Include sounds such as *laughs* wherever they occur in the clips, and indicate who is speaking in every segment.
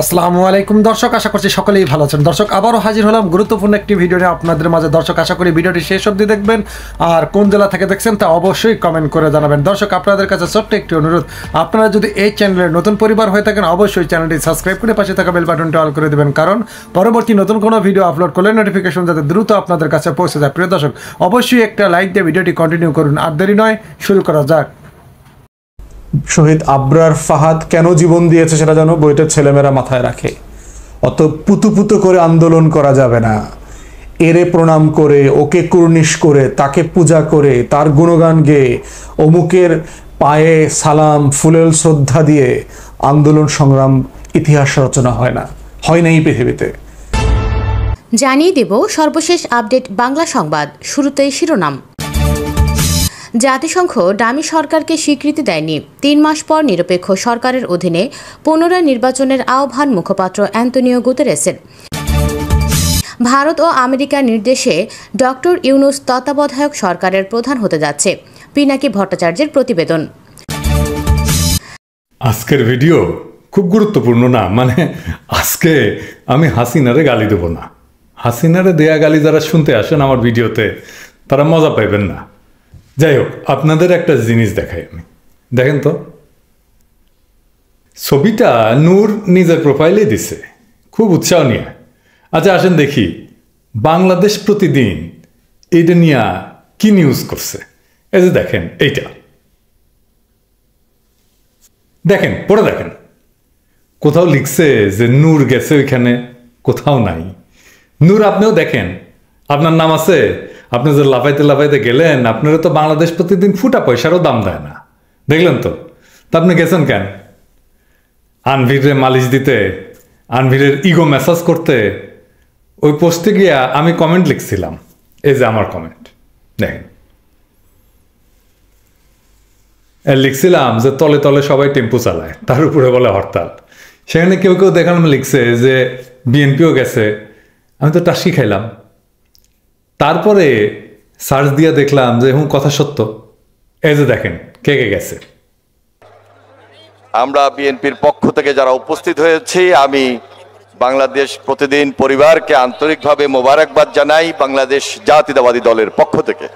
Speaker 1: আসসালামু আলাইকুম। দর্শক, আশা করছি সকলেই ভালো আছেন। দর্শক, আবারও হাজির হলাম গুরুত্বপূর্ণ একটি ভিডিও নিয়ে। আপনাদের মাঝে দর্শক, আশা করি ভিডিওটি শেষ অবধি দেখবেন। আর কোন জেলা থেকে দেখছেন তা অবশ্যই কমেন্ট করে জানাবেন। দর্শক, আপনাদের কাছে ছোট্ট একটি অনুরোধ। আপনারা যদি এই চ্যানেলের নতুন পরিবার হয়ে থাকেন, অবশ্যই চ্যানেলটি সাবস্ক্রাইব করে পাশে থাকা বেল বাটনটি অল করে দেবেন। কারণ পরবর্তী নতুন কোনো ভিডিও আপলোড করলে নোটিফিকেশন যাতে দ্রুত আপনাদের কাছে পৌঁছে যায়। প্রিয় দর্শক, অবশ্যই একটা লাইক দিয়ে ভিডিওটি কন্টিনিউ করুন। আর দেরি নয়, শুরু করা যাক।
Speaker 2: শহীদ আবরার ফাহাদ কেন জীবন দিয়েছে সেটা যেন বইটার ছেলেমেয়েরা মাথায় রাখে। অত পুতু পুতু করে আন্দোলন করা যাবে না। এরে প্রণাম করে, ওকে কুর্নিশ করে, তাকে পূজা করে, তার গুণগান গেয়ে অমুকের পায়ে সালাম, ফুলেল শ্রদ্ধা দিয়ে আন্দোলন সংগ্রাম ইতিহাস রচনা হয় না। হয় নাই পৃথিবীতে।
Speaker 3: জানিয়ে দেব সর্বশেষ আপডেট বাংলা সংবাদ, শুরুতেই শিরোনাম। জাতিসংঘ ডামি সরকারকে স্বীকৃতি দেয়নি। তিন মাস পর নিরপেক্ষ সরকারের অধীনে পুনরায় নির্বাচনের আহ্বান মুখপাত্র অ্যান্তনিও গুতেরেসের। ভারত ও আমেরিকার নির্দেশে ডক্টর ইউনুস তত্ত্বাবধায়ক সরকারের প্রধান হতে যাচ্ছে, পিনাকি ভট্টাচার্যের প্রতিবেদন।
Speaker 4: আজকের ভিডিও খুব গুরুত্বপূর্ণ না মানে আজকে আমি হাসিনারে গালি দেবো না। হাসিনারে দেয়া গালি যারা শুনতে আসেন আমার ভিডিওতে, তারা মজা পাইবেন না। যাই হোক আপনাদের একটা জিনিস দেখাই আমি। দেখেন তো। ছবিটা নূর নিজের প্রোফাইলে দিছে। খুব উৎসাহ নিয়ে আচ্ছা আসেন দেখি। বাংলাদেশ প্রতিদিন এটা নিয়ে কি নিউজ করছে? এই যে দেখেন, এইটা। দেখেন পড়ে দেখেন। কোথাও লিখছে যে নূর গেছে ওইখানে, কোথাও নাই। নূর, আপনিও দেখেন। আপনার নাম আছে আপনি যে লাফাইতে লাফাইতে গেলেন, আপনারা তো বাংলাদেশ প্রতিদিন ফুটা পয়সারও দাম দেয় না। দেখলেন তো? তা আপনি গেছেন কেন? আনভিরে মালিশ দিতে, আনভিরের ইগো মেসাজ করতে, ওই পোস্টে গিয়া আমি কমেন্ট লিখছিলাম। এই যে আমার কমেন্ট দেখেন। লিখছিলাম যে তলে তলে সবাই টেম্পু চালায়, তার উপরে বলে হরতাল। সেখানে কেউ কেউ দেখালাম লিখছে যে বিএনপিও গেছে, আমি তো টাসি খাইলাম। তারপরে সার্চ দিয়ে দেখলাম যে হুম কথা সত্য। এই যে দেখেন কে কে গেছে?
Speaker 5: আমরা বিএনপির পক্ষ থেকে যারা উপস্থিত হয়েছি আমি বাংলাদেশ প্রতিদিন পরিবারকে আন্তরিকভাবে মোবারকবাদ জানাই বাংলাদেশ জাতীয়তাবাদী দলের পক্ষ থেকে।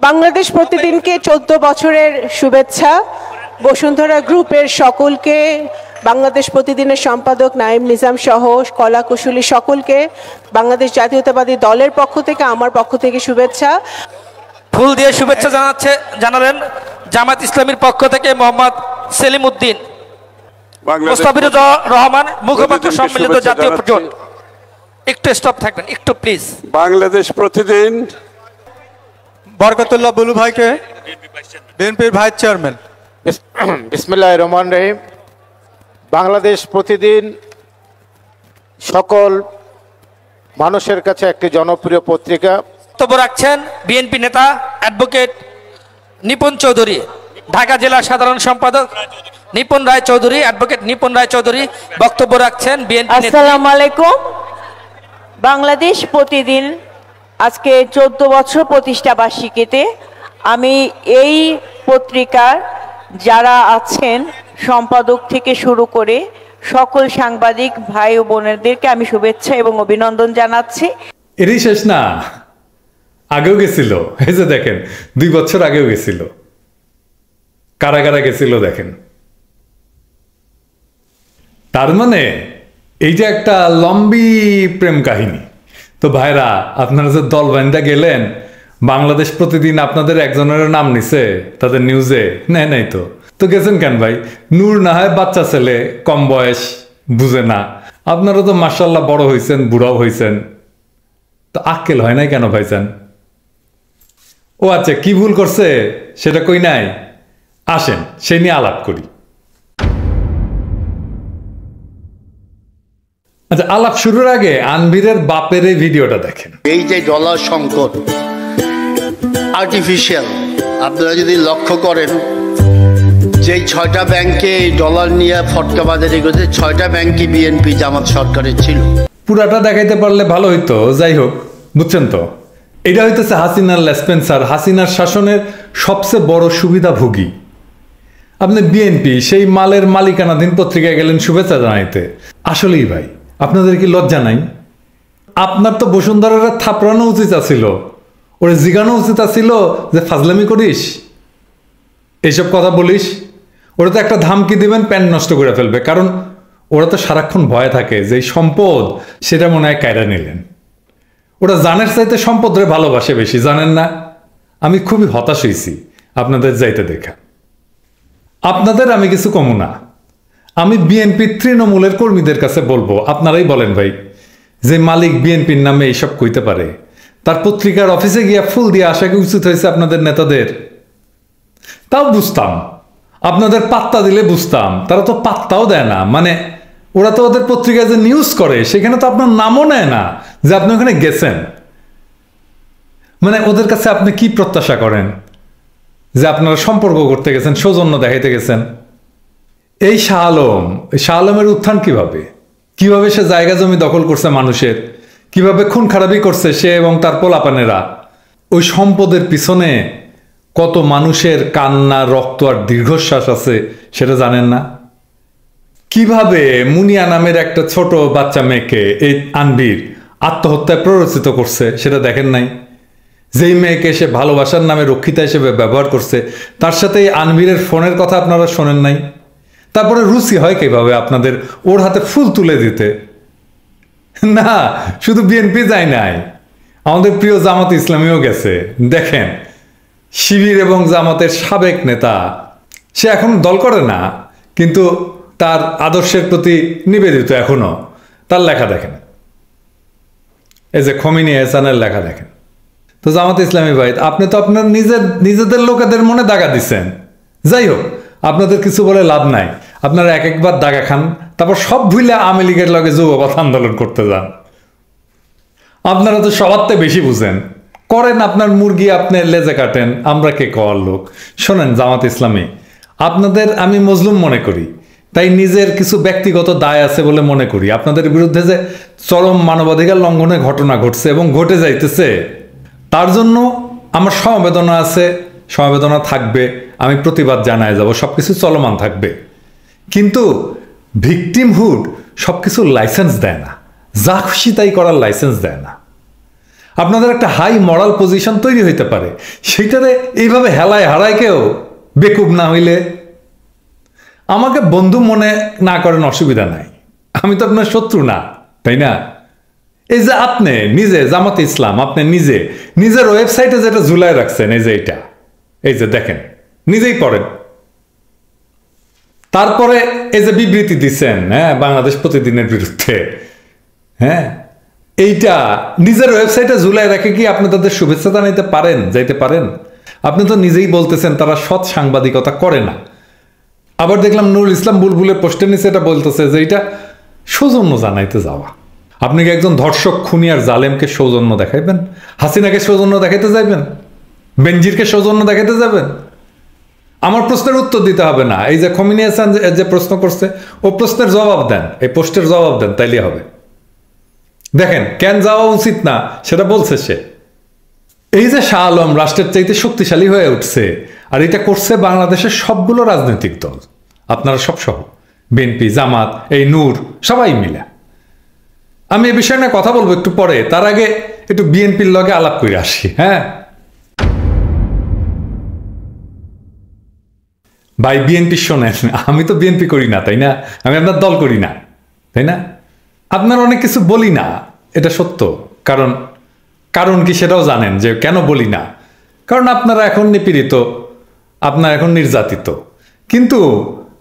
Speaker 6: বাংলাদেশ প্রতিদিনকে চোদ্দ বছরের শুভেচ্ছা। বসুন্ধরা গ্রুপের সকলকে বাংলাদেশ প্রতিদিনের সম্পাদক নাইম নিজাম সহ কলা কুশলী সকলকে বাংলাদেশ জাতীয়তাবাদী দলের পক্ষ থেকে আমার পক্ষ থেকে শুভেচ্ছা।
Speaker 7: ফুল দিয়ে শুভেচ্ছা জানাচ্ছে জানালেন জামাত ইসলামীর পক্ষ থেকে মোহাম্মদ সেলিম উদ্দিন রহমান মুখপাত্র সম্মিলিত জাতীয় জোট। একটু স্টপ থাকবেন একটু প্লিজ
Speaker 8: বাংলাদেশ প্রতিদিন
Speaker 9: বরকতুল্লাহ বুলু ভাইকে বিএনপির ভাইস চেয়ারম্যান। *clears throat*
Speaker 10: বিসমিল্লাহ রহমান রহিম। বাংলাদেশ প্রতিদিন সকল মানুষের কাছে একটি জনপ্রিয় পত্রিকা।
Speaker 7: বক্তব্য রাখছেন বিএনপি নেতা অ্যাডভোকেট নিপুণ চৌধুরী ঢাকা জেলা সাধারণ সম্পাদক নিপুণ রায় চৌধুরী অ্যাডভোকেট নিপুণ রায় চৌধুরী বক্তব্য রাখছেন বিএনপি নেতা।
Speaker 6: আসসালামু আলাইকুম। বাংলাদেশ প্রতিদিন আজকে চোদ্দ বছর প্রতিষ্ঠা বার্ষিকীতে আমি এই পত্রিকার যারা আছেন সম্পাদক থেকে শুরু করে সকল সাংবাদিক, ভাই ও বোনেরদেরকে আমি শুভেচ্ছা এবং অভিনন্দন জানাচ্ছি।
Speaker 4: এরই শেষ না। আগেও গেছিল। এই যে দেখেন, দুই বছর আগেও গেছিল। কারা কারা গেছিল দেখেন। তার মানে এই যে একটা লম্বি প্রেম কাহিনী। তো ভাইরা, আপনারা যে দল গেলেন, বাংলাদেশ প্রতিদিন আপনাদের একজনের নাম নিছে, তাদের নিউজে নেয় নাই তো? তো গেছেন কেন ভাই? নূর না হয় বাচ্চা ছেলে, কম বয়স, বুঝে না। আপনারা তো মার্শাল্লাহ বড় হয়েছেন বুড়াও হয়েছেন তো আক্কেল হয় নাই কেন ভাইজান ও আচ্ছা কি ভুল করছে? সেটা কই নাই? আসেন সে নিয়ে আলাপ করি। আচ্ছা আলাপ শুরুর আগে আনভিরের বাপের এই ভিডিওটা দেখেন।
Speaker 11: এই যে ডলার সংকট আর্টিফিশিয়াল আপনারা যদি লক্ষ্য করেন যেই ছয়টা ব্যাংকে ডলার নিয়ে ফটকা বাজারে গেছে ছয়টা ব্যাংকই বিএনপি জামাত সরকারের ছিল।
Speaker 4: পুরাটা দেখাইতে পারলে ভালো হইতো, যাই হোক, বুঝছেন তো? এটা হইতেছে হাসিনার লেসপেন্সার, হাসিনার শাসনের সবচেয়ে বড় সুবিধাভোগী। আপনি বিএনপি সেই মালের মালিকানাধীন পত্রিকায় গেলেন, শুভেচ্ছা জানাইতে। আসলেই ভাই, আপনাদের কি লজ্জা নাই? আপনার তো বসুন্ধরার থাপড়ানো উচিত আছিল। ওরে জিগানো উচিত আছিল যে ফাজলামি করিস? এইসব কথা বলিস? ওরা তো একটা ধামকি দিবেন প্যান্ট নষ্ট করে ফেলবে। কারণ ওরা তো সারাক্ষণ ভয় থাকে যে সম্পদ, সেটা মনে হয় কায়রা নিলেন। ওরা জানের চাইতে সম্পদরে ভালোবাসে বেশি, জানেন না? আমি খুবই হতাশ হয়েছি আপনাদের যাইতে দেখা। আপনাদের আমি কিছু কমু না। আমি বিএনপি তৃণমূলের কর্মীদের কাছে বলব, আপনারাই বলেন ভাই, যে মালিক বিএনপির নামে এইসব কইতে পারে। তার পত্রিকার অফিসে গিয়া ফুল দিয়ে আসা কি উচিত হয়েছে আপনাদের নেতাদের। তাও বুঝতাম আপনাদের পাত্তা দিলে বুঝতাম। তারা তো পাত্তাও দেয় না। মানে ওরা তো ওদের পত্রিকায় যে নিউজ করে, সেখানে তো আপনার নামও নেয় না যে আপনি ওখানে গেছেন। মানে ওদের কাছে আপনি কি প্রত্যাশা করেন? যে আপনারা সম্পর্ক করতে গেছেন, সৌজন্য দেখাইতে গেছেন। এই শাহ আলম শাহ আলমের উত্থান কীভাবে? কীভাবে সে জায়গা জমি দখল করছে মানুষের? কীভাবে খুন খারাপি করছে সে এবং তার পোলাপানেরা? ওই সম্পদের পিছনে কত মানুষের কান্না, রক্ত আর দীর্ঘশ্বাস আছে সেটা জানেন না? কীভাবে মুনিয়া নামের একটা ছোট বাচ্চা মেয়েকে এই আনবির আত্মহত্যায় প্ররোচিত করছে সেটা দেখেন নাই? যেই মেয়েকে সে ভালোবাসার নামে রক্ষিতা হিসেবে ব্যবহার করছে, তার সাথে এই আনবীরের ফোনের কথা আপনারা শোনেন নাই? তারপরে রুচি হয় কীভাবে আপনাদের ওর হাতে ফুল তুলে দিতে? না, শুধু বিএনপি যায় নাই। আমাদের প্রিয় জামাত ইসলামীও গেছে। দেখেন শিবির এবং জামাতের সাবেক নেতা। সে এখন দল করে না, কিন্তু তার আদর্শের প্রতি নিবেদিত এখনও। তার লেখা দেখেন। এই যে খমিনী এহসানের লেখা দেখেন। তো জামাত ইসলামী ভাই, আপনি তো আপনার নিজের, নিজেদের লোকেদের মনে দাগা দিচ্ছেন যাই হোক, আপনাদের কিছু বলে লাভ নাই। আপনারা এক একবার দাগা খান, তারপর সব ভুলে আওয়ামী লীগের লগে যুবপথ আন্দোলন করতে যান। আপনারা তো সবার বেশি বুঝেন। করেন আপনার মুরগি, আপনি লেজে কাটেন, আমরা কে কওয়ার লোক? শোনেন, জামাত ইসলামী, আপনাদের আমি মজলুম মনে করি, তাই নিজের কিছু ব্যক্তিগত দায় আছে বলে মনে করি। আপনাদের বিরুদ্ধে যে চরম মানবাধিকার লঙ্ঘনের ঘটনা ঘটছে এবং ঘটে যাইতেছে, তার জন্য আমার সমবেদনা আছে, সমবেদনা থাকবে, আমি প্রতিবাদ জানায় যাব সব কিছু চলমান থাকবে। কিন্তু ভিকটিমহুড সব কিছু লাইসেন্স দেয় না, যা খুশি তাই করার লাইসেন্স দেয় না। আপনাদের একটা হাই মরাল পজিশন তৈরি হইতে পারে। সেটারে এইভাবে হেলায় হারায় কেউ? বেকুব না হইলে? আমাকে বন্ধু মনে না করেন অসুবিধা নাই। আমি তো আপনার শত্রু না, তাই না? এই যে আপনি নিজে, জামাত ইসলাম, আপনি নিজে, নিজের ওয়েবসাইটে যেটা ঝুলাই রাখছেন, এই যে এটা, এই যে দেখেন, নিজেই পড়েন। তারপরে এই যে বিবৃতি দিচ্ছেন হ্যাঁ বাংলাদেশ প্রতিদিনের বিরুদ্ধে হ্যাঁ এইটা নিজের ওয়েবসাইটে ঝুলাই রেখে কি আপনি তাদের শুভেচ্ছা জানাইতে পারেন, যাইতে পারেন? আপনি তো নিজেই বলতেছেন, তারা সৎ সাংবাদিকতা করে না। আবার দেখলাম নুরুল ইসলাম বুলবুলের পোস্টের নিচে এটা বলতেছে যে এটা সৌজন্য জানাইতে যাওয়া। আপনি কি একজন ধর্ষক খুনি আর জালেমকে সৌজন্য দেখাইবেন? হাসিনাকে সৌজন্য দেখাইতে যাইবেন? বেনজিরকে সৌজন্য দেখাইতে যাবেন? আমার প্রশ্নের উত্তর দিতে হবে না। এই যে খমিনী হাসান যে- যে প্রশ্ন করছে, ও প্রশ্নের জবাব দেন, এই পোস্টের জবাব দেন তাইলে হবে। দেখেন, কেন যাওয়া উচিত না, সেটা বলছে সে। এই যে শাহ আলম রাষ্ট্রের চাইতে শক্তিশালী হয়ে উঠছে, আর এটা করছে বাংলাদেশের সবগুলো রাজনৈতিক দল। আপনারা সব সহ, বিএনপি, জামাত, এই নূর, সবাই মিলে। আমি এ বিষয়ে নিয়ে কথা বলব একটু পরে, তার আগে একটু বিএনপির লগে আলাপ করে আসি হ্যাঁ? ভাই, বিএনপি শোনেন, আমি তো বিএনপি করি না, তাই না? আমি আপনার দল করি না, তাই না? আপনার অনেক কিছু বলি না, এটা সত্য। কারণ কারণ কি সেটাও জানেন যে কেন বলি না? কারণ আপনারা এখন নিপীড়িত, আপনারা এখন নির্যাতিত। কিন্তু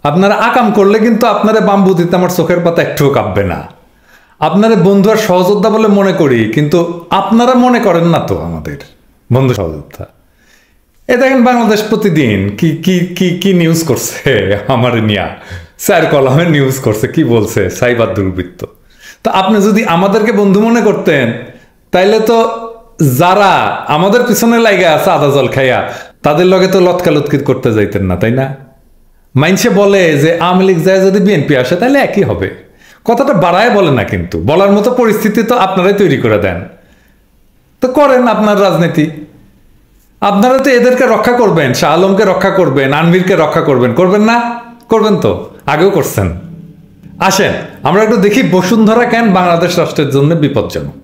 Speaker 4: আপনারা আকাম করলে কিন্তু আপনারা বাম্বু দিতে আমার চোখের পাতা একটুও কাঁপবে না। আপনারা বন্ধু আর সহযোদ্ধা বলে মনে করি, কিন্তু আপনারা মনে করেন না তো আমাদের, বন্ধু সহযোদ্ধা। এ দেখেন বাংলাদেশ প্রতিদিন কি কি কি কি নিউজ করছে আমার নিয়া। স্যার কলমে নিউজ করছে, কি বলছে? সাইবার দুর্বৃত্ত। তো আপনি যদি আমাদেরকে বন্ধু মনে করতেন, তাইলে তো যারা আমাদের পিছনে লাইগা আছে আদা জল খাইয়া, তাদের লগে তো লৎকালৎকিত করতে যাইতেন না, তাই না? মাইনসে বলে যে আওয়ামী লীগ যায় যদি বিএনপি আসে তাহলে একই হবে। কথাটা বাড়ায় বলে না কিন্তু, বলার মতো পরিস্থিতি তো আপনারাই তৈরি করে দেন। তো করেন আপনার রাজনীতি। আপনারা তো এদেরকে রক্ষা করবেন, শাহ আলমকে রক্ষা করবেন আনভিরকে রক্ষা করবেন করবেন না? করবেন তো, আগেও করছেন। আসেন, আমরা একটু দেখি বসুন্ধরা কেন বাংলাদেশ রাষ্ট্রের জন্য বিপজ্জনক?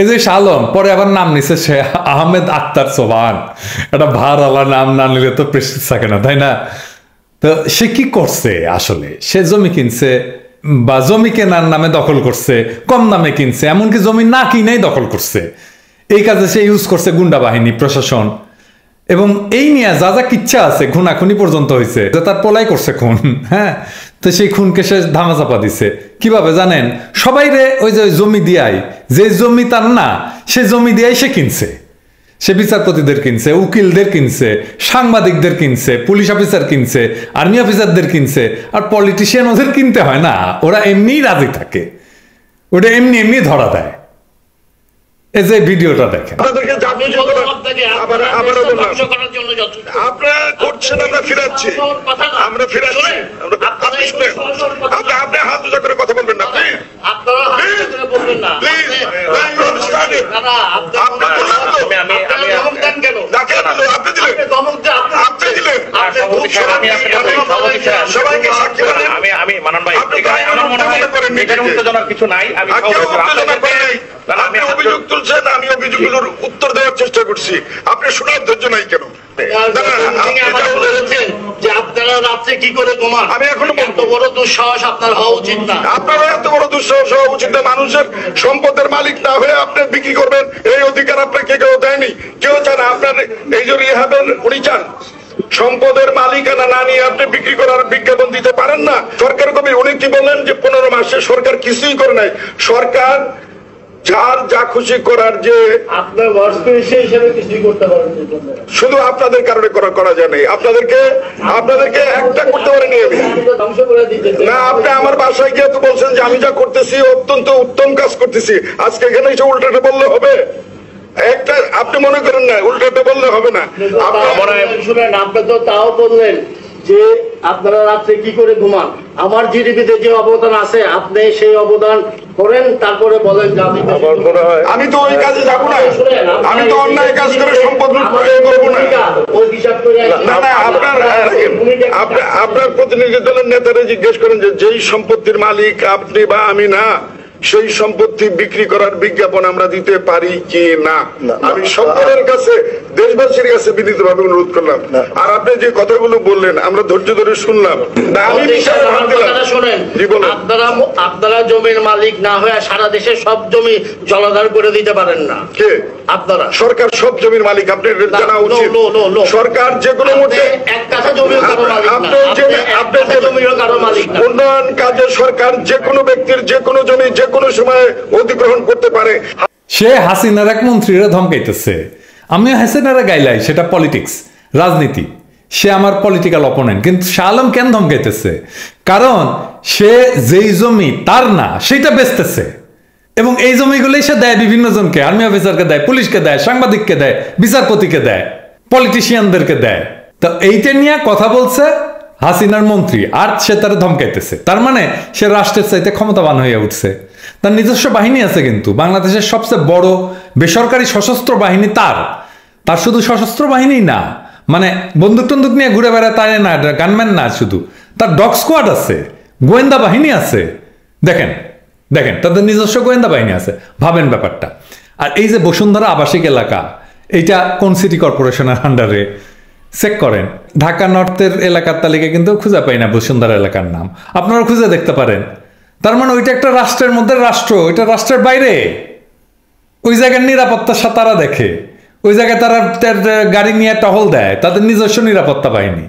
Speaker 4: এই যে শাহ আলম পরে আবার নাম নিছে সে আহমেদ আক্তার সোবান এটা ভার আলা নাম না নিলে তো প্রেস্টিজ থাকে না, তাই না? তো সে কি করছে আসলে? সে জমি কিনছে বা জমি কেনার নামে দখল করছে, কম দামে কিনছে, এমনকি জমি না কিনেই দখল করছে। এই কাজে সে ইউজ করছে গুন্ডা বাহিনী, প্রশাসন। এবং এই নিয়ে যা যা কিচ্ছা আছে খুনাখুনি পর্যন্ত হয়েছে যে তার পলাই করছে খুন *laughs* হ্যাঁ? তো সেই খুনকে সে ধামাচাপা দিছে। কীভাবে জানেন? সবাই রে ওই যে জমি দিয়াই, যে জমি তার না, সে জমি দিয়াই সে কিনছে। সে বিচারপতিদের কিনছে, উকিলদের কিনছে, সাংবাদিকদের কিনছে, পুলিশ অফিসার কিনছে, আর্মি অফিসারদের কিনছে, আর পলিটিশিয়ান ওদের কিনতে হয় না। ওরা এমনিই রাজি থাকে। ওটা এমনি এমনি ধরা দেয়। এই যে ভিডিওটা দেখেন।
Speaker 12: আপনারা করছেন আমরা ফিরাচ্ছি। আমরা ফিরাচ্ছি। আপনি আপনি হাত করে কথা বলবেন না
Speaker 13: আমি আমি মানন ভাই মনে হয় উত্তেজনার কিছু নাই। আমি
Speaker 12: আর কেউ
Speaker 13: সহজ-
Speaker 12: উত্তেজনা করে নাই।
Speaker 13: না, না, আমি
Speaker 12: আপনি অভিযোগ তুলছেন অভিযোগগুলোর উত্তর দেওয়ার চেষ্টা করছি। আপনি শোনার ধৈর্য নাই কেন? না, না, আপনি যা বলেছেন
Speaker 14: যে আপনারা রাত্রে কি করে ঘুমান
Speaker 12: আমি এখনও
Speaker 14: এত বড় দুঃসাহস আপনার হওয়া উচিত না।
Speaker 12: আপনারা এত বড় দুঃসাহস হওয়া উচিত না। মানুষের সম্পদের মালিক না হয়ে আপনি বিক্রি করবেন এই অধিকার আপনাকে কেউ দেয়নি। কেউ চান আপনার এই জন্য হবেন উনি চান সম্পদের মালিকানা না নিয়ে আপনি বিক্রি করার বিজ্ঞাপন দিতে পারেন না। সরকার কবি উনি কি বললেন যে পনেরো মাসে সরকার কিছুই করে নাই। সরকার যার যা খুশি করার যে
Speaker 14: আপনার
Speaker 12: শুধু আপনাদের কারণে করা করা যায় নাই। আপনাদেরকে আপনাদেরকে একটা করতে পারেনি আমি। না আপনি আমার বাসায় গিয়ে তো বলছেন যে আমি যা করতেছি অত্যন্ত উত্তম কাজ করতেছি। আজকে এখানে এসে উল্টাটা বললে হবে। একটা আপনি মনে করেন না উল্টাটা বললে হবে না।
Speaker 14: শুনেন আপনি তো তাও বললেন যে আপনারা রাত্রে কি করে ঘুমান? আমার জিডিপিতে যে অবদান আছে আপনি সেই অবদান করেন তারপরে বলেন আমি
Speaker 12: আমি তো ওই কাজে যাব না। আমি তো অন্যায় কাজ করে সম্পদ করব না।
Speaker 14: ওই হিসাব করে
Speaker 12: না না আপনার আপনার আপনার প্রতিনিধি দলের নেতারা জিজ্ঞেস করেন যে যেই সম্পত্তির মালিক আপনি বা আমি না সেই সম্পত্তি বিক্রি করার বিজ্ঞাপন আমরা দিতে পারি কি না? আমি সকলের কাছে দেশবাসীর কাছে বিনীতভাবে অনুরোধ করলাম। আর আপনি যে কথাগুলো বললেন আমরা ধৈর্য ধরে শুনলাম।
Speaker 14: আপনারা আপনারা জমির মালিক না হয়ে সারা দেশের সব জমি জলাধার করে দিতে পারেন না।
Speaker 12: কে?
Speaker 14: আপনারা।
Speaker 12: সরকার সব জমির মালিক আপনার জানা উচিত। সরকার যেগুলো মধ্যে
Speaker 14: এক কাঠা জমিও কারও মালিক
Speaker 12: আপনি যে
Speaker 14: আপনি
Speaker 12: আপনি
Speaker 14: কারও মালিক
Speaker 12: উন্নয়ন কাজে সরকার যে কোনো ব্যক্তির যে কোনো জমি যে কোনো সময় অধিগ্রহণ করতে পারে।
Speaker 4: সে হাসিনার এক মন্ত্রীরা ধমকাইতেছে। আমিও হাসিনারা গাইলাই, সেটা পলিটিক্স রাজনীতি। সে আমার পলিটিক্যাল অপোনেন্ট কিন্তু শাহ আলম কেন ধমকাইতেছে? কারণ সে যেই জমি তার না, সেটা বেচতেছে। এবং এই জমিগুলোই সে দেয় বিভিন্ন জনকে আর্মি অফিসারকে দেয়, পুলিশকে দেয়, সাংবাদিককে দেয়, বিচারপতিকে দেয় পলিটিশিয়ানদেরকে দেয়। তো এইটা নিয়ে কথা বলছে হাসিনার মন্ত্রী, আর সে তারা ধমকাইতেছে। তার মানে সে রাষ্ট্রের চাইতে ক্ষমতাবান হয়ে উঠছে। তার নিজস্ব বাহিনী আছে কিন্তু, বাংলাদেশের সবচেয়ে বড় বেসরকারি সশস্ত্র বাহিনী তার। তার শুধু সশস্ত্র বাহিনী না মানে বন্দুক টন্দুক নিয়ে ঘুরে বেড়ায় তাই না গানম্যান না শুধু। তার ডগ স্কোয়াড আছে, গোয়েন্দা বাহিনী আছে। দেখেন দেখেন, তাদের নিজস্ব গোয়েন্দা বাহিনী আছে। ভাবেন ব্যাপারটা। আর এই যে বসুন্ধরা আবাসিক এলাকা, এইটা কোন সিটি কর্পোরেশনের আন্ডারে চেক করেন। ঢাকা নর্থের এলাকার তালিকা কিন্তু খুঁজে পাই না বসুন্ধরা এলাকার নাম। আপনারা খুঁজে দেখতে পারেন। তার মানে ওইটা একটা রাষ্ট্রের মধ্যে রাষ্ট্র, ওইটা রাষ্ট্রের বাইরে। ওই জায়গার নিরাপত্তা তারা দেখে। ওই জায়গায় তারা তার গাড়ি নিয়ে টহল দেয়। তাদের নিজস্ব নিরাপত্তা বাহিনী।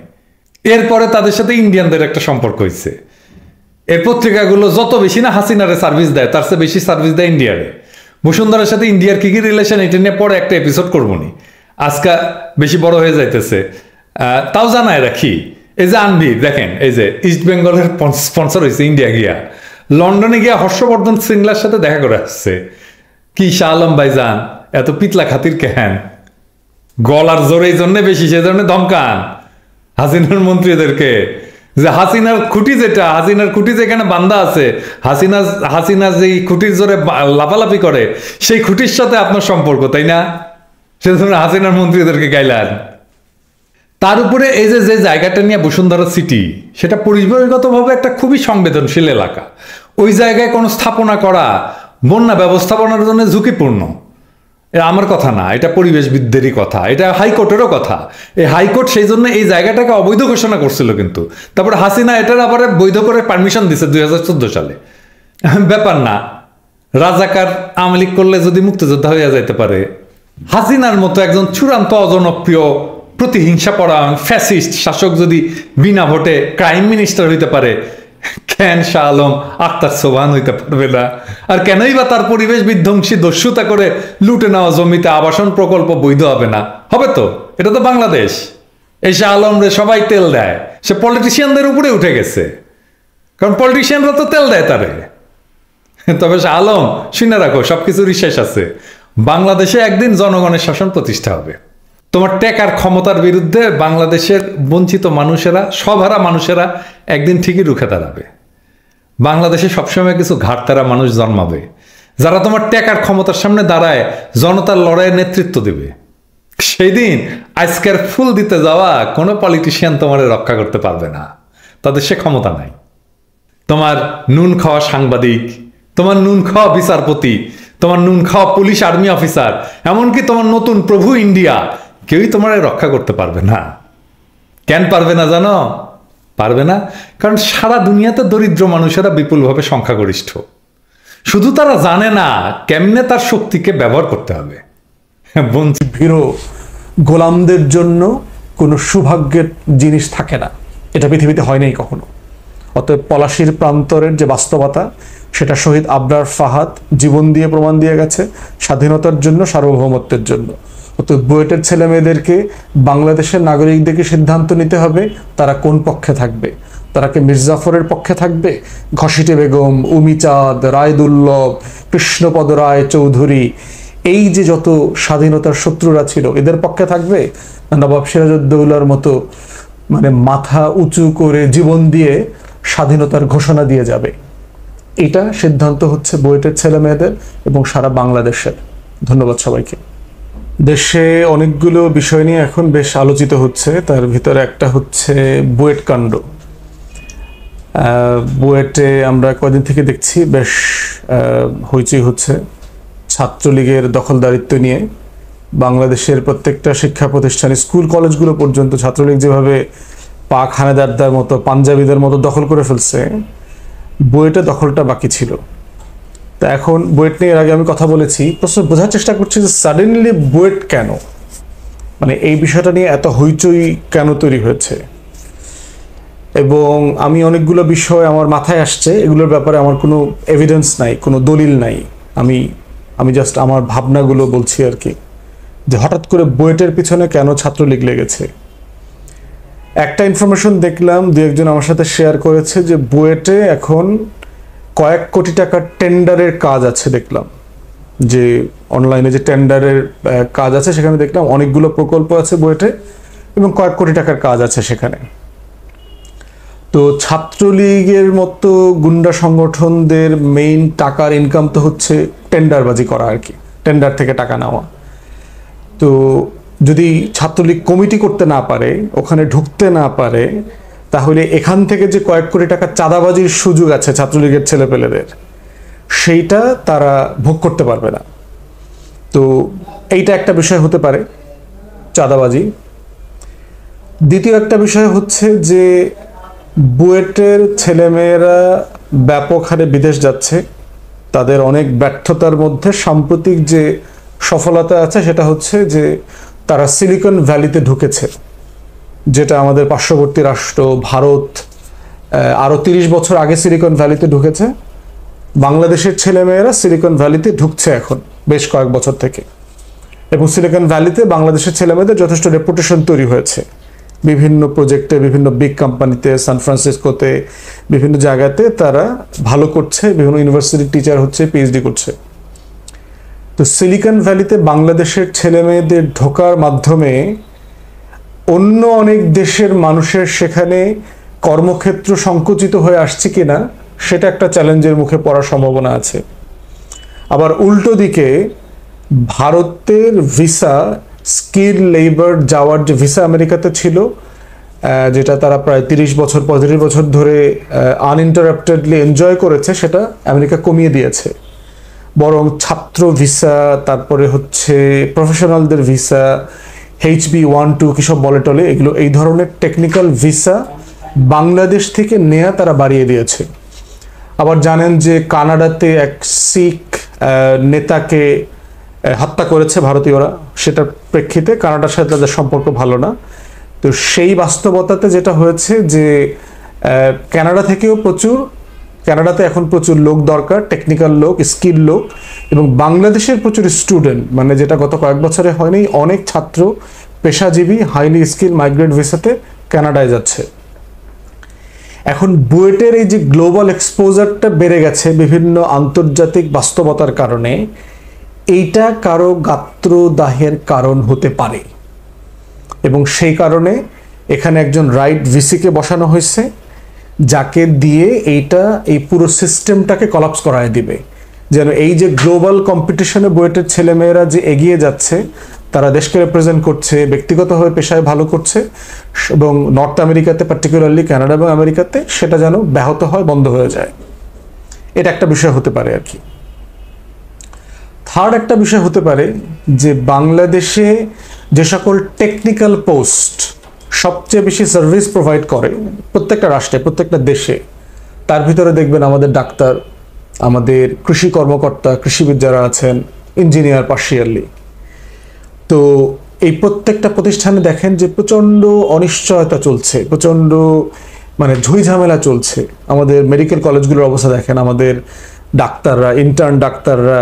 Speaker 4: এরপরে তাদের সাথে ইন্ডিয়ানদের একটা সম্পর্ক হয়েছে এর পত্রিকাগুলো যত বেশি না হাসিনারে সার্ভিস দেয়, তার চেয়ে বেশি সার্ভিস দেয় ইন্ডিয়ারে। বসুন্ধরার সাথে ইন্ডিয়ার কি কি রিলেশন এটা নিয়ে পরে একটা এপিসোড করব নি। আজকে বেশি বড় হয়ে যাইতেছে। তাও জানায় রাখি এই যে আনভির দেখেন, এই যে ইস্ট বেঙ্গলের স্পন্সর হয়েছে ইন্ডিয়া গিয়া। লন্ডনে গিয়া হর্ষবর্ধন সিংলার সাথে দেখা করে আসছে। কি শাহ আলম ভাইজান, এত পিতলা খাতির কেন গলার জোরে এই জন্য বেশি, সেই জন্য ধমকান। হাসিনার মন্ত্রীদেরকে। যে হাসিনার খুঁটি যেটা, হাসিনার খুঁটি যেখানে বান্ধা আছে, হাসিনা হাসিনা যেই খুঁটির জোরে লাফালাফি করে, সেই খুঁটির সাথে আপনার সম্পর্ক, তাই না? সেজন্য হাসিনার মন্ত্রীদেরকে গাইলেন। তার উপরে এই যে যে জায়গাটা নিয়ে বসুন্ধরা সিটি, সেটা পরিবেশগতভাবে একটা খুবই সংবেদনশীল এলাকা। ওই জায়গায় কোনো স্থাপনা করা, বন্যা ব্যবস্থাপনার জন্য ঝুঁকিপূর্ণ। এটা আমার কথা না, এটা পরিবেশবিদদেরই কথা, এটা হাইকোর্টেরও কথা। এই হাইকোর্ট সেই জন্য এই জায়গাটাকে অবৈধ ঘোষণা করছিল কিন্তু। তারপরে হাসিনা এটার আবার বৈধ করে পারমিশন দিছে দুই হাজার চোদ্দ সালে। ব্যাপার না, রাজাকার আমলিক করলে যদি মুক্তিযোদ্ধা হইয়া যাইতে পারে হাসিনার মতো একজন চূড়ান্ত অজনপ্রিয় প্রতিহিংসা পরায়ণ ফ্যাসিস্ট শাসক যদি বিনা ভোটে ক্রাইম মিনিস্টার হইতে পারে, কেন শাহ আলম আক্তার সোবান হইতে পারবে না? আর কেনই বা তার পরিবেশ বিধ্বংসী দস্যুতা করে লুটে নেওয়া জমিতে আবাসন প্রকল্প বৈধ হবে না? হবে তো? এটা তো বাংলাদেশ। এই শাহ আলম রে সবাই তেল দেয়। সে পলিটিশিয়ানদের উপরে উঠে গেছে। কারণ পলিটিশিয়ানরা তো তেল দেয় তারে। তবে শাহ আলম, শুনে রাখো, সবকিছুরই শেষ আছে। বাংলাদেশে একদিন জনগণের শাসন প্রতিষ্ঠা হবে। তোমার টেকার ক্ষমতার বিরুদ্ধে বাংলাদেশের বঞ্চিত মানুষেরা সবহারা মানুষেরা একদিন ঠিকই রুখে দাঁড়াবে। বাংলাদেশে সবসময় কিছু ঘাটতারা মানুষ জন্মাবে। যারা তোমার টেকার ক্ষমতার সামনে দাঁড়ায়, জনতার লড়াইয়ের নেতৃত্ব দেবে। সেই দিন আজকের ফুল দিতে যাওয়া কোনো পলিটিশিয়ান তোমার রক্ষা করতে পারবে না। তাদের সে ক্ষমতা নাই। তোমার নুন খাওয়া সাংবাদিক, তোমার নুন খাওয়া বিচারপতি তোমার নুন খাওয়া পুলিশ আর্মি অফিসার, এমনকি তোমার নতুন প্রভু ইন্ডিয়া, কেউই তোমার রক্ষা করতে পারবে না। কেন পারবে না জানো? পারবে না, কারণ সারা দুনিয়াতে দরিদ্র মানুষেরা বিপুলভাবে সংখ্যাগরিষ্ঠ। শুধু তারা জানে না কেমনে তার শক্তিকে ব্যবহার করতে হবে। বঞ্চিত
Speaker 2: গোলামদের জন্য কোনো সৌভাগ্যের জিনিস থাকে না। এটা পৃথিবীতে হয় নাই কখনো। অতএব পলাশির প্রান্তরের যে বাস্তবতা, সেটা শহীদ আবরার ফাহাদ জীবন দিয়ে প্রমাণ দিয়ে গেছে স্বাধীনতার জন্য, সার্বভৌমত্বের জন্য। অতএব বুয়েটের ছেলে মেয়েদেরকে বাংলাদেশের নাগরিকদেরকে সিদ্ধান্ত নিতে হবে, তারা কোন পক্ষে থাকবে? তারা কি মির্জাফরের পক্ষে থাকবে? ঘসিটে বেগম, উমিচাঁদ রায়দুল্লভ কৃষ্ণপদ রায় চৌধুরী, এই যে যত স্বাধীনতার শত্রুরা ছিল, এদের পক্ষে থাকবে? নবাব সিরাজউদ্দৌলার মতো মানে মাথা উঁচু করে জীবন দিয়ে স্বাধীনতার ঘোষণা দিয়ে যাবে। এটা সিদ্ধান্ত হচ্ছে বুয়েটের ছেলে মেয়েদের এবং সারা বাংলাদেশের। ধন্যবাদ সবাইকে। দেশে অনেকগুলো বিষয় নিয়ে এখন বেশ আলোচিত হচ্ছে। তার ভিতরে একটা হচ্ছে বুয়েট কাণ্ড। বুয়েটে আমরা কদিন থেকে দেখছি বেশ হইচই হচ্ছে ছাত্রলীগের দখলদারিত্ব নিয়ে। বাংলাদেশের প্রত্যেকটা শিক্ষা প্রতিষ্ঠান, স্কুল, কলেজগুলো পর্যন্ত ছাত্রলীগ যেভাবে পাক হানেদারদার মতো, পাঞ্জাবিদের মতো দখল করে ফেলছে। বুয়েটে দখলটা বাকি ছিল। তা এখন বুয়েট নিয়ে এর আগে আমি কথা বলেছি। প্রশ্ন বোঝার চেষ্টা করছি যে সাডেনলি বুয়েট কেন? মানে এই বিষয়টা নিয়ে এত হইচই কেন তৈরি হয়েছে? এবং আমি অনেকগুলো বিষয় আমার মাথায় আসছে। এগুলোর ব্যাপারে আমার কোনো এভিডেন্স নাই, কোনো দলিল নাই। আমি আমি জাস্ট আমার ভাবনাগুলো বলছি আর কি। যে হঠাৎ করে বুয়েটের পিছনে কেন ছাত্রলীগ লেগেছে? একটা ইনফরমেশন দেখলাম, দু একজন আমার সাথে শেয়ার করেছে যে বুয়েটে এখন কয়েক কোটি টাকার টেন্ডারের কাজ আছে দেখলাম। যে অনলাইনে যে টেন্ডারের কাজ আছে সেখানে দেখলাম অনেকগুলো প্রকল্প আছে বুয়েটে এবং কয়েক কোটি টাকার কাজ আছে সেখানে। তো ছাত্রলীগের মতো গুন্ডা সংগঠনদের মেইন টাকার ইনকাম তো হচ্ছে টেন্ডারবাজি করা আর কি টেন্ডার থেকে টাকা নেওয়া। তো যদি ছাত্রলীগ কমিটি করতে না পারে, ওখানে ঢুকতে না পারে, তাহলে এখান থেকে যে কয়েক কোটি টাকা চাঁদাবাজির সুযোগ আছে ছাত্রলীগের ছেলেপেলেদের, সেইটা তারা ভোগ করতে পারবে না। তো এইটা একটা বিষয় হতে পারে, চাঁদাবাজি। দ্বিতীয় একটা বিষয় হচ্ছে যে বুয়েটের ছেলেমেয়েরা ব্যাপক হারে বিদেশ যাচ্ছে, তাদের অনেক ব্যর্থতার মধ্যে সাম্প্রতিক যে সফলতা আছে সেটা হচ্ছে যে তারা সিলিকন ভ্যালিতে ঢুকেছে, যেটা আমাদের পার্শ্ববর্তী রাষ্ট্র, ভারত আরও তিরিশ বছর আগে সিলিকন ভ্যালিতে ঢুকেছে। বাংলাদেশের ছেলেমেয়েরা সিলিকন ভ্যালিতে ঢুকছে এখন, বেশ কয়েক বছর থেকে। এবং সিলিকন ভ্যালিতে বাংলাদেশের ছেলেমেয়েদের যথেষ্ট রেপুটেশন তৈরি হয়েছে। বিভিন্ন প্রজেক্টে বিভিন্ন বিগ কোম্পানিতে সান ফ্রান্সিসকোতে বিভিন্ন জায়গাতে তারা ভালো করছে, বিভিন্ন ইউনিভার্সিটির টিচার হচ্ছে পিএইচডি করছে। তো সিলিকন ভ্যালিতে বাংলাদেশের ছেলে মেয়েদের ঢোকার মাধ্যমে অন্য অনেক দেশের মানুষের সেখানে কর্মক্ষেত্র সংকুচিত হয়ে আসছে কিনা, সেটা একটা চ্যালেঞ্জের মুখে পড়ার সম্ভাবনা আছে। আবার উল্টো দিকে, ভারতের ভিসা স্কিল লেবার যাওয়ার যে ভিসা আমেরিকাতে ছিল যেটা তারা প্রায় তিরিশ বছর, পঁয়ত্রিশ বছর ধরে আনইন্টারাপ্টেডলি এনজয় করেছে, সেটা আমেরিকা কমিয়ে দিয়েছে। বরং ছাত্র ভিসা, তারপরে হচ্ছে প্রফেশনালদের visa H B one two কিসব বলে টলে, এগুলো এই ধরনের টেকনিক্যাল ভিসা বাংলাদেশ থেকে নেয়া তারা বাড়িয়ে দিয়েছে। আবার জানেন যে কানাডাতে এক শিখ নেতাকে হত্যা করেছে ভারতীয়রা। সেটার প্রেক্ষিতে কানাডার সাথে তাদের সম্পর্ক ভালো না। তো সেই বাস্তবতাতে যেটা হয়েছে যে কানাডা থেকেও প্রচুর কানাডাতে এখন প্রচুর লোক দরকার টেকনিক্যাল লোক স্কিল লোক এবং বাংলাদেশের প্রচুর স্টুডেন্ট মানে যেটা গত কয়েক বছরে হয়নি, অনেক ছাত্র পেশাজীবী হাইলি স্কিল মাইগ্রেন্ট ভিসাতে কানাডায় যাচ্ছে। এখন বুয়েটের এই যে গ্লোবাল এক্সপোজারটা বেড়ে গেছে বিভিন্ন আন্তর্জাতিক বাস্তবতার কারণে, এইটা কারও গাত্রদাহের কারণ হতে পারে। এবং সেই কারণে এখানে একজন রাইট ভিসিকে বসানো হয়েছে। যাকে দিয়ে এইটা, এই পুরো সিস্টেমটাকে কলাপস করায় দিবে। যেন এই যে গ্লোবাল কম্পিটিশনে বুয়েটের ছেলেমেয়েরা যে এগিয়ে যাচ্ছে, তারা দেশকে রিপ্রেজেন্ট করছে ব্যক্তিগতভাবে পেশায় ভালো করছে, এবং নর্থ আমেরিকাতে পার্টিকুলারলি কানাডা এবং আমেরিকাতে সেটা যেন ব্যাহত হয়, বন্ধ হয়ে যায়। এটা একটা বিষয় হতে পারে আর কি। থার্ড একটা বিষয় হতে পারে যে বাংলাদেশে যে সকল টেকনিক্যাল পোস্ট সবচেয়ে বেশি সার্ভিস প্রোভাইড করে প্রত্যেকটা রাষ্ট্রে, প্রত্যেকটা দেশে। তার ভিতরে দেখবেন আমাদের ডাক্তার, আমাদের কৃষি কর্মকর্তা, কৃষিবিদ যারা আছেন ইঞ্জিনিয়ার পার্শিয়ালি তো এই প্রত্যেকটা প্রতিষ্ঠানে দেখেন যে প্রচণ্ড অনিশ্চয়তা চলছে, প্রচণ্ড মানে ঝুই ঝামেলা চলছে। আমাদের মেডিকেল কলেজগুলোর অবস্থা দেখেন, আমাদের ডাক্তাররা ইন্টার্ন ডাক্তাররা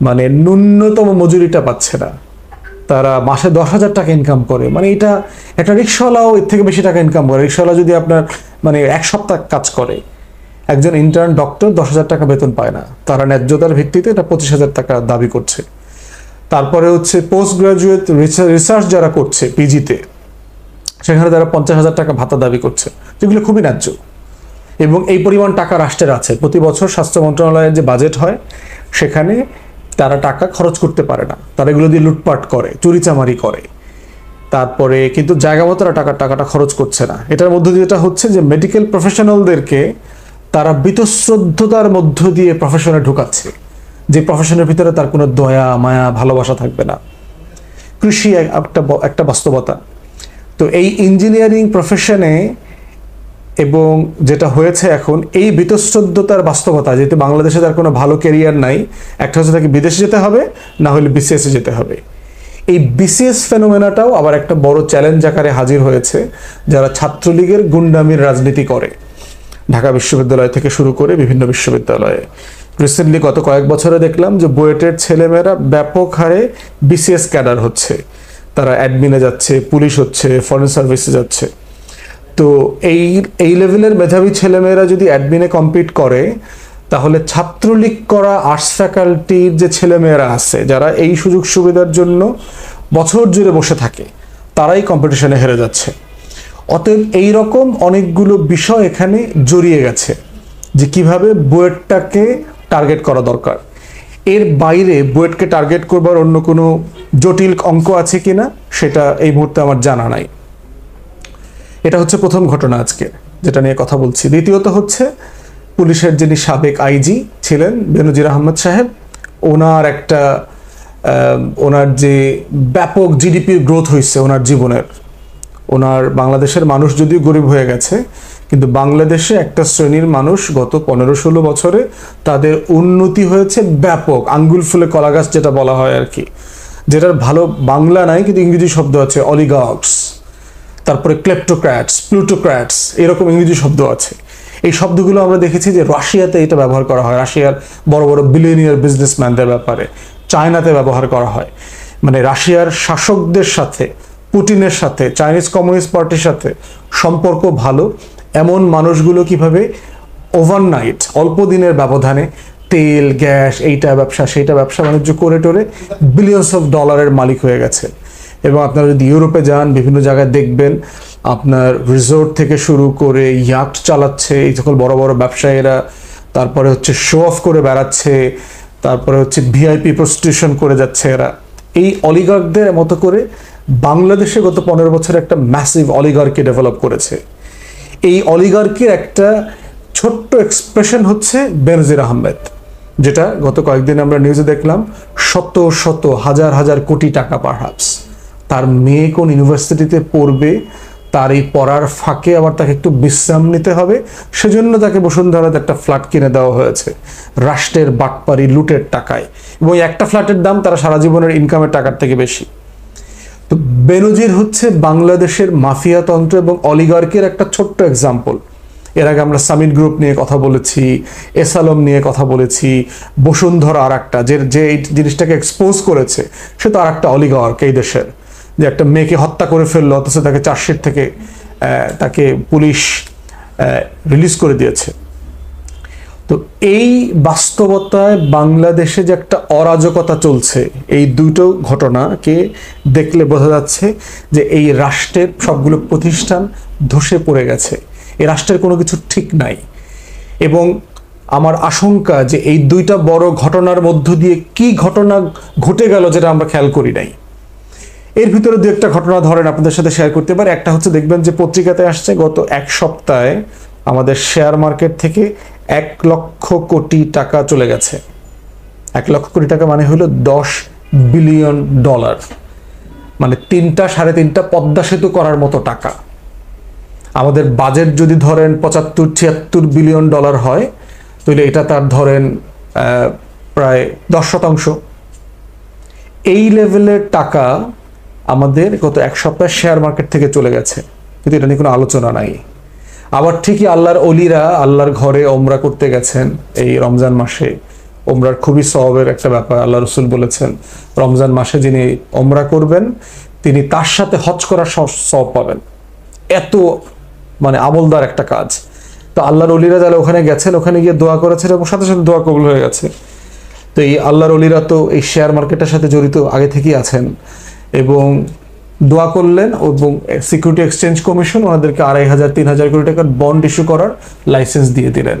Speaker 2: মানে ন্যূনতম মজুরিটা পাচ্ছে না। তারা মাসে দশ হাজার টাকা ইনকাম করে। মানে এটা একটা রিক্সাওয়ালাও এর থেকে বেশি টাকা ইনকাম করে। রিক্সাওয়ালা যদি আপনার মানে এক সপ্তাহ কাজ করে। একজন ইন্টার্ন ডক্টর দশ হাজার টাকা বেতন পায় না। তারা ন্যায্যতার ভিত্তিতে এটা পঁচিশ হাজার টাকা দাবি করছে। তারপরে হচ্ছে পোস্ট গ্রাজুয়েট রিসার্চ যারা করছে পিজিতে সেখানে তারা পঞ্চাশ হাজার টাকা ভাতা দাবি করছে, যেগুলো খুবই ন্যায্য। এবং এই পরিমাণ টাকা রাষ্ট্রের আছে। প্রতি বছর স্বাস্থ্য মন্ত্রণালয়ের যে বাজেট হয়, সেখানে তারা টাকা খরচ করতে পারে না। তারা এগুলো দিয়ে লুটপাট করে, চুরিচামারি করে। তারপরে কিন্তু জায়গা মতো টাকা, টাকাটা খরচ করছে না। এটার মধ্য দিয়ে যেটা হচ্ছে যে মেডিকেল প্রফেশনালদেরকে তারা বীতশ্রদ্ধতার মধ্য দিয়ে প্রফেশনে ঢুকাচ্ছে। যে প্রফেশনের ভিতরে তার কোনো দয়া, মায়া, ভালোবাসা থাকবে না। কৃষি একটা একটা বাস্তবতা। তো এই ইঞ্জিনিয়ারিং প্রফেশনে এবং যেটা হয়েছে এখন, এই বীতশ্রদ্ধতার বাস্তবতা, যেহেতু বাংলাদেশে তার কোনো ভালো কেরিয়ার নাই, একটা হচ্ছে তাকে বিদেশে যেতে হবে, না হলে বিসিএসে যেতে হবে। এই বিসিএস ফেনোমেনাটাও আবার একটা বড় চ্যালেঞ্জ আকারে হাজির হয়েছে, যারা ছাত্রলীগের গুন্ডামির রাজনীতি করে। ঢাকা বিশ্ববিদ্যালয় থেকে শুরু করে বিভিন্ন বিশ্ববিদ্যালয়ে। রিসেন্টলি গত কয়েক বছরে দেখলাম যে বুয়েটের ছেলেমেয়েরা ব্যাপক হারে বিসিএস ক্যাডার হচ্ছে। তারা অ্যাডমিনে যাচ্ছে, পুলিশ হচ্ছে ফরেন সার্ভিসে যাচ্ছে। তো এই এই লেভেলের মেধাবী ছেলেমেয়েরা যদি অ্যাডমিনে কম্পিট করে, তাহলে ছাত্রলীগ করা আর্টস ফ্যাকাল্টির যে ছেলেমেয়েরা আছে, যারা এই সুযোগ সুবিধার জন্য বছর জুড়ে বসে থাকে, তারাই কম্পিটিশনে হেরে যাচ্ছে। অতএব এই রকম অনেকগুলো বিষয় এখানে জড়িয়ে গেছে, যে কীভাবে বুয়েটটাকে টার্গেট করা দরকার। এর বাইরে বুয়েটকে টার্গেট করবার অন্য কোনো জটিল অঙ্ক আছে কিনা, সেটা এই মুহূর্তে আমার জানা নাই। এটা হচ্ছে প্রথম ঘটনা আজকে, যেটা নিয়ে কথা বলছি। দ্বিতীয়ত হচ্ছে, পুলিশের যিনি সাবেক আইজি ছিলেন, বেনজির আহমদ সাহেব, ওনার একটা ওনার যে ব্যাপক জিডিপির গ্রোথ হয়েছে ওনার জীবনের। ওনার বাংলাদেশের মানুষ যদিও গরিব হয়ে গেছে, কিন্তু বাংলাদেশে একটা শ্রেণির মানুষ গত পনেরো ষোলো বছরে তাদের উন্নতি হয়েছে ব্যাপক, আঙ্গুল ফুলে কলা গাছ যেটা বলা হয় আর কি। যেটার ভালো বাংলা নাই, কিন্তু ইংরেজি শব্দ আছে অলিগাক্স তারপরে ক্লেপ্টোক্র্যাটস প্লুটোক্র্যাটস এরকম ইংরেজি শব্দ আছে। এই শব্দগুলো আমরা দেখেছি যে রাশিয়াতে এটা ব্যবহার করা হয়। রাশিয়ার বড় বড় বিলিয়নিয়ার বিজনেসম্যানদের ব্যাপারে, চায়নাতে ব্যবহার করা হয়। মানে রাশিয়ার শাসকদের সাথে পুটিনের সাথে, চাইনিজ কমিউনিস্ট পার্টির সাথে সম্পর্ক ভালো। এমন মানুষগুলো কীভাবে? ওভারনাইট অল্প দিনের ব্যবধানে তেল, গ্যাস, এইটা ব্যবসা, সেইটা ব্যবসা বাণিজ্য করে টোরে বিলিয়ন্স অফ ডলারের মালিক হয়ে গেছে। এবং আপনারা যদি ইউরোপে যান, বিভিন্ন জায়গায় দেখবেন আপনার রিসোর্ট থেকে শুরু করে ইয়াট চালাচ্ছে, এই সকল বড় বড় ব্যবসায়ীরা, তারপরে হচ্ছে শো অফ করে বেড়াচ্ছে, তারপরে হচ্ছে ভিআইপি প্রস্টিটিউশন করে যাচ্ছে এরা। এই অলিগার্কদের মতো করে বাংলাদেশে গত পনেরো বছর একটা ম্যাসিভ অলিগার্কি ডেভেলপ করেছে। এই অলিগার্কির একটা ছোট্ট এক্সপ্রেশন হচ্ছে বেনজির আহমেদ, যেটা গত কয়েকদিন আমরা নিউজে দেখলাম, শত শত, হাজার হাজার কোটি টাকা পারহাপস তার মেয়ে কোন ইউনিভার্সিটিতে পড়বে, তার এই পড়ার ফাঁকে আবার তাকে একটু বিশ্রাম নিতে হবে, সেজন্য তাকে বসুন্ধরাতে একটা ফ্ল্যাট কিনে দেওয়া হয়েছে, রাষ্ট্রের বাটপারি লুটের টাকায়। এবং একটা ফ্ল্যাটের দাম তারা সারা জীবনের ইনকামের টাকার থেকে বেশি। তো বেনজির হচ্ছে বাংলাদেশের মাফিয়াতন্ত্র এবং অলিগার্কের একটা ছোট্ট এক্সাম্পল এর আগে আমরা সামিট গ্রুপ নিয়ে কথা বলেছি, এসালম নিয়ে কথা বলেছি, বসুন্ধরা আর একটা, যে যে এই জিনিসটাকে এক্সপোজ করেছে, সে তো আর একটা অলিগার্ক এই দেশের। যে একটা মেয়েকে হত্যা করে ফেলল, অথচ তাকে চার্জশিট থেকে তাকে পুলিশ রিলিজ করে দিয়েছে। তো এই বাস্তবতায় বাংলাদেশে যে একটা অরাজকতা চলছে, এই দুটো ঘটনাকে দেখলে বোঝা যাচ্ছে যে এই রাষ্ট্রের সবগুলো প্রতিষ্ঠান ধসে পড়ে গেছে। এই রাষ্ট্রের কোনো কিছু ঠিক নাই। এবং আমার আশঙ্কা যে এই দুইটা বড় ঘটনার মধ্য দিয়ে কি ঘটনা ঘটে গেল, যেটা আমরা খেয়াল করি নাই। এর ভিতরে দু একটা ঘটনা ধরেন আপনাদের সাথে শেয়ার করতে পারি। একটা হচ্ছে দেখবেন যে পত্রিকাতে আসছে, গত এক সপ্তাহে আমাদের শেয়ার মার্কেট থেকে এক লক্ষ কোটি টাকা চলে গেছে। এক লক্ষ কোটি টাকা মানে হলো দশ বিলিয়ন ডলার মানে তিনটা সাড়ে তিনটা পদ্মা সেতু করার মতো টাকা। আমাদের বাজেট যদি ধরেন পঁচাত্তর, ছিয়াত্তর বিলিয়ন ডলার হয়, তাহলে এটা তার ধরেন প্রায় দশ শতাংশ। এই লেভেলের টাকা আমাদের গত এক সপ্তাহ শেয়ার মার্কেট থেকে চলে গেছে। কিন্তু এটা নিয়ে কোনো আলোচনা নাই। আবার ঠিকই আল্লাহর অলিরা আল্লাহর ঘরে ওমরা করতে গেছেন এই রমজান মাসে। ওমরার খুবই সবের একটা ব্যাপার, আল্লাহ রসুল বলেছেন, রমজান মাসে যিনি ওমরা করবেন, তিনি তার সাথে হজ করার সব পাবেন। এত মানে আমলদার একটা কাজ। তো আল্লাহর অলিরা যারা ওখানে গেছেন, ওখানে গিয়ে দোয়া করেছেন এবং সাথে সাথে দোয়া কবুল হয়ে গেছে। তো এই আল্লাহর অলিরা তো এই শেয়ার মার্কেটের সাথে জড়িত আগে থেকেই আছেন। এবং দোয়া করলেন এবং সিকিউরিটি এক্সচেঞ্জ কমিশন ওনাদেরকে আড়াই হাজার, তিন হাজার কোটি টাকার বন্ড ইস্যু করার লাইসেন্স দিয়ে দিলেন।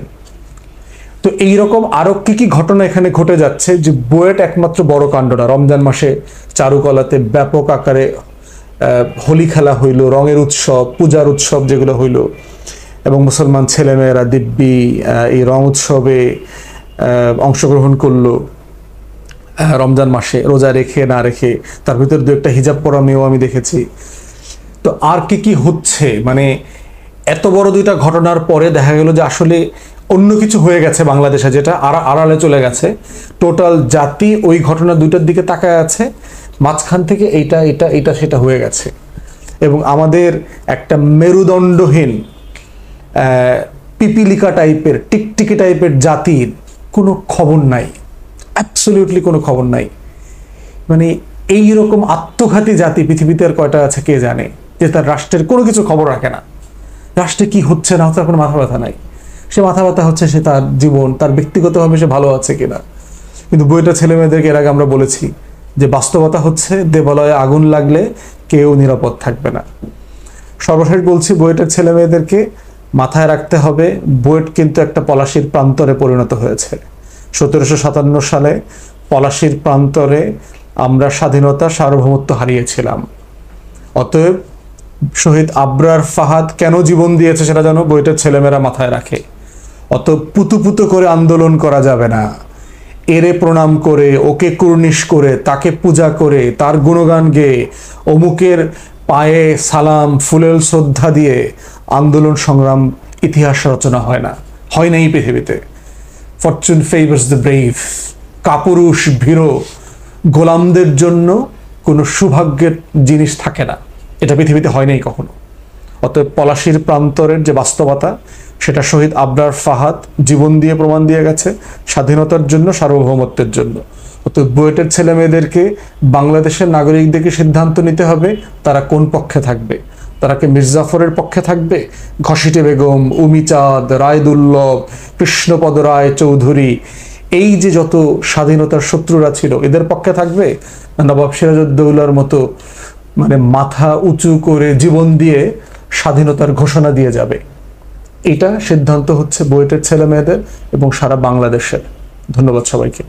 Speaker 2: তো এইরকম আরও কি কি ঘটনা এখানে ঘটে যাচ্ছে যে বুয়েট একমাত্র বড় কাণ্ড না। রমজান মাসে চারুকলাতে ব্যাপক আকারে হোলি খেলা হইল, রঙের উৎসব, পূজার উৎসব যেগুলো হইল, এবং মুসলমান ছেলেমেয়েরা দিব্যি এই রং উৎসবে অংশগ্রহণ করল। রমজান মাসে রোজা রেখে না রেখে তার ভিতর দু একটা হিজাব পরা মেয়েও আমি দেখেছি। তো আর কি কি হচ্ছে? মানে এত বড় দুইটা ঘটনার পরে দেখা গেল যে আসলে অন্য কিছু হয়ে গেছে বাংলাদেশে যেটা আর আড়ালে চলে গেছে। টোটাল জাতি ওই ঘটনা দুইটার দিকে তাকায় আছে, মাঝখান থেকে এইটা, এটা এটা, সেটা হয়ে গেছে। এবং আমাদের একটা মেরুদণ্ডহীন পিপিলিকা টাইপের টিকটিকি টাইপের জাতির কোনো খবর নাই। অ্যাবসলিউটলি কোনো খবর নাই। মানে এই রকম আত্মঘাতী জাতি পৃথিবীতে আর কয়টা আছে কে জানে, যে তার রাষ্ট্রের কোনো কিছু খবর রাখে না। রাষ্ট্রে কি হচ্ছে না হচ্ছে কোনো মাথা ব্যথা নাই। সে মাথা ব্যথা হচ্ছে সে তার জীবন, তার ব্যক্তিগতভাবে সে ভালো আছে কিনা। কিন্তু বইটা ছেলে মেয়েদেরকে এর আগে আমরা বলেছি যে বাস্তবতা হচ্ছে, দেবালয়ে আগুন লাগলে কেউ নিরাপদ থাকবে না। সর্বশেষ বলছি, বইটার ছেলে মেয়েদেরকে মাথায় রাখতে হবে, বুয়েট কিন্তু একটা পলাশির প্রান্তরে পরিণত হয়েছে। সতেরোশো সাতান্ন সালে পলাশির প্রান্তরে আমরা স্বাধীনতা সার্বভৌমত্ব হারিয়েছিলাম। অতএব শহীদ আবরার ফাহাদ কেন জীবন দিয়েছে সেটা যেন বইটার ছেলেমেয়েরা মাথায় রাখে। অত পুতু পুতু করে আন্দোলন করা যাবে না। এরে প্রণাম করে, ওকে কুর্নিশ করে, তাকে পূজা করে, তার গুণগান গেয়ে অমুকের পায়ে সালাম, ফুলেল শ্রদ্ধা দিয়ে আন্দোলন সংগ্রাম ইতিহাস রচনা হয় না। হয় নাই পৃথিবীতে। ফরচুন ফেভার্স দ্য ব্রেভ কাপুরুষ ভীরো গোলামদের জন্য কোনো সৌভাগ্যের জিনিস থাকে না। এটা পৃথিবীতে হয় নাই কখনো। অতএব পলাশির প্রান্তরের যে বাস্তবতা, সেটা শহীদ আবরার ফাহাদ জীবন দিয়ে প্রমাণ দিয়ে গেছে স্বাধীনতার জন্য, সার্বভৌমত্বের জন্য। অতএব বুয়েটের ছেলে মেয়েদেরকে বাংলাদেশের নাগরিকদেরকে সিদ্ধান্ত নিতে হবে, তারা কোন পক্ষে থাকবে। তারা কি মির্জাফরের পক্ষে থাকবে? ঘসিটে বেগম, উমিচাঁদ রায়দুল্লভ কৃষ্ণপদ রায় চৌধুরী, এই যে যত স্বাধীনতার শত্রুরা ছিল, এদের পক্ষে থাকবে? নবাব সিরাজউদ্দৌলার মতো মানে মাথা উঁচু করে জীবন দিয়ে স্বাধীনতার ঘোষণা দিয়ে যাবে। এটা সিদ্ধান্ত হচ্ছে বুয়েটের ছেলে মেয়েদের এবং সারা বাংলাদেশের। ধন্যবাদ সবাইকে।